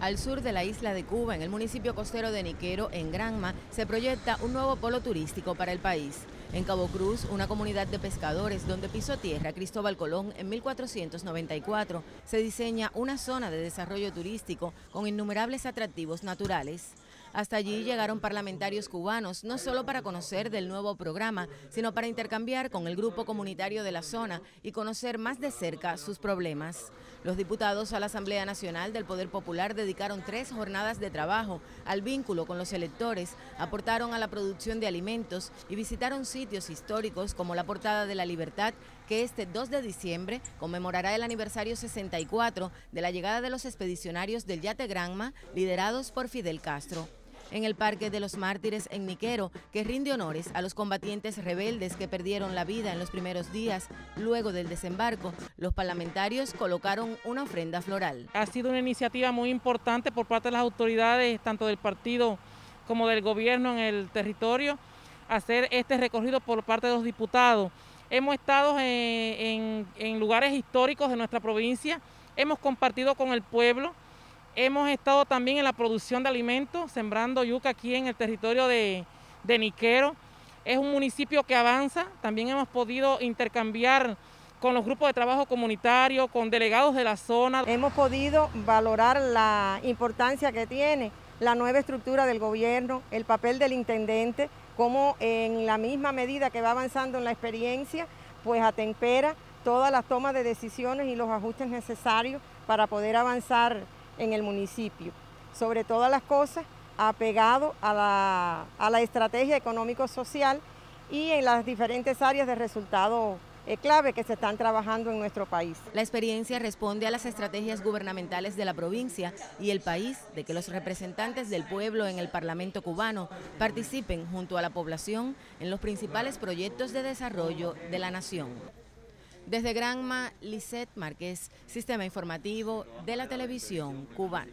Al sur de la isla de Cuba, en el municipio costero de Niquero, en Granma, se proyecta un nuevo polo turístico para el país. En Cabo Cruz, una comunidad de pescadores donde pisó tierra Cristóbal Colón en 1494, se diseña una zona de desarrollo turístico con innumerables atractivos naturales. Hasta allí llegaron parlamentarios cubanos, no solo para conocer del nuevo programa, sino para intercambiar con el grupo comunitario de la zona y conocer más de cerca sus problemas. Los diputados a la Asamblea Nacional del Poder Popular dedicaron tres jornadas de trabajo al vínculo con los electores, aportaron a la producción de alimentos y visitaron sitios históricos como la Portada de la Libertad, que este 2 de diciembre conmemorará el aniversario 64 de la llegada de los expedicionarios del Yate Granma, liderados por Fidel Castro en el Parque de los Mártires en Niquero, que rinde honores a los combatientes rebeldes que perdieron la vida en los primeros días luego del desembarco. Los parlamentarios colocaron una ofrenda floral. Ha sido una iniciativa muy importante por parte de las autoridades, tanto del partido como del gobierno en el territorio, hacer este recorrido por parte de los diputados. Hemos estado en, en lugares históricos de nuestra provincia, hemos compartido con el pueblo, Hemos estado también en la producción de alimentos, sembrando yuca aquí en el territorio de, Niquero. Es un municipio que avanza, también hemos podido intercambiar con los grupos de trabajo comunitario, con delegados de la zona. Hemos podido valorar la importancia que tiene la nueva estructura del gobierno, el papel del intendente, como en la misma medida que va avanzando en la experiencia, pues atempera todas las tomas de decisiones y los ajustes necesarios para poder avanzar en el municipio. Sobre todas las cosas, apegado a la, a la estrategia económico-social y en las diferentes áreas de resultado eh, clave que se están trabajando en nuestro país. La experiencia responde a las estrategias gubernamentales de la provincia y el país de que los representantes del pueblo en el Parlamento cubano participen junto a la población en los principales proyectos de desarrollo de la nación. Desde Granma, Lisette Márquez, Sistema Informativo de la Televisión Cubana.